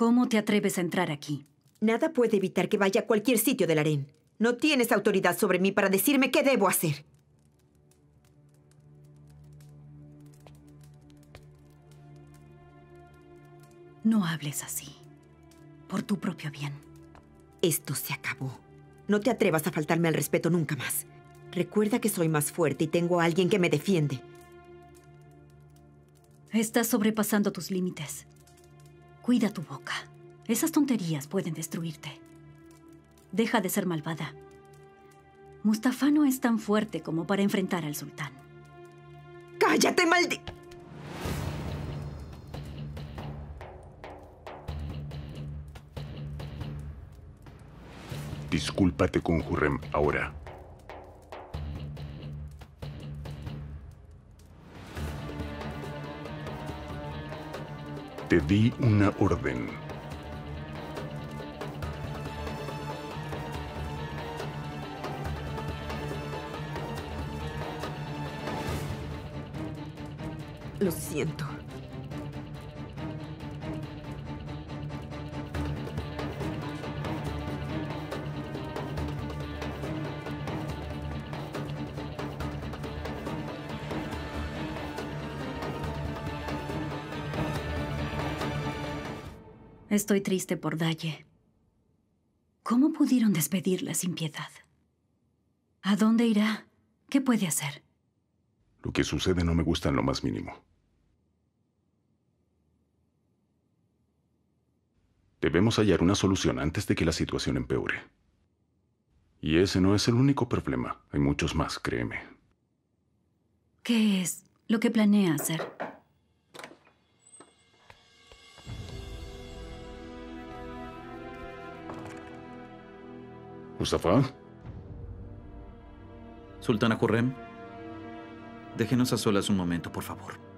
¿Cómo te atreves a entrar aquí? Nada puede evitar que vaya a cualquier sitio del harén. No tienes autoridad sobre mí para decirme qué debo hacer. No hables así. Por tu propio bien. Esto se acabó. No te atrevas a faltarme al respeto nunca más. Recuerda que soy más fuerte y tengo a alguien que me defiende. Estás sobrepasando tus límites. Cuida tu boca. Esas tonterías pueden destruirte. Deja de ser malvada. Mustafa no es tan fuerte como para enfrentar al sultán. ¡Cállate, maldi... Discúlpate con Hurrem ahora. Te di una orden. Lo siento. Estoy triste por Daye. ¿Cómo pudieron despedirla sin piedad? ¿A dónde irá? ¿Qué puede hacer? Lo que sucede no me gusta en lo más mínimo. Debemos hallar una solución antes de que la situación empeore. Y ese no es el único problema. Hay muchos más, créeme. ¿Qué es lo que planea hacer? Mustafa, Sultana Hurrem, déjenos a solas un momento, por favor.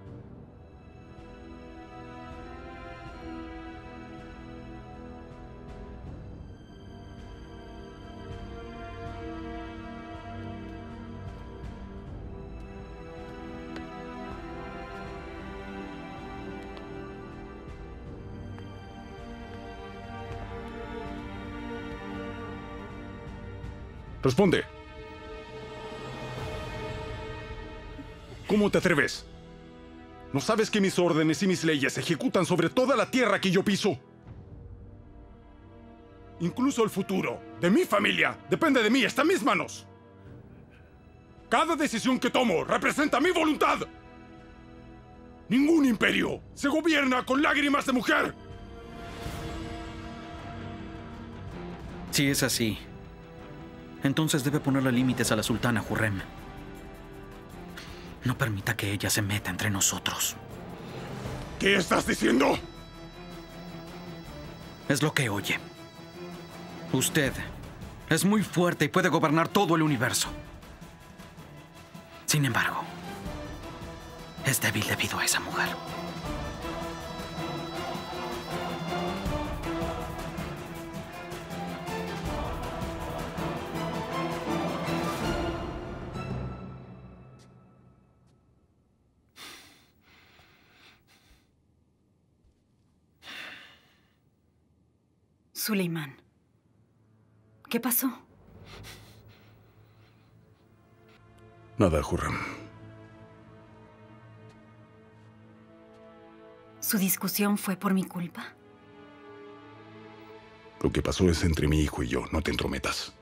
Responde. ¿Cómo te atreves? ¿No sabes que mis órdenes y mis leyes se ejecutan sobre toda la tierra que yo piso? Incluso el futuro de mi familia depende de mí, está en mis manos. Cada decisión que tomo representa mi voluntad. Ningún imperio se gobierna con lágrimas de mujer. Si es así, entonces debe ponerle límites a la sultana Hurrem. No permita que ella se meta entre nosotros. ¿Qué estás diciendo? Es lo que oye. Usted es muy fuerte y puede gobernar todo el universo. Sin embargo, es débil debido a esa mujer. Suleiman. ¿Qué pasó? Nada, Hurrem. ¿Su discusión fue por mi culpa? Lo que pasó es entre mi hijo y yo. No te entrometas.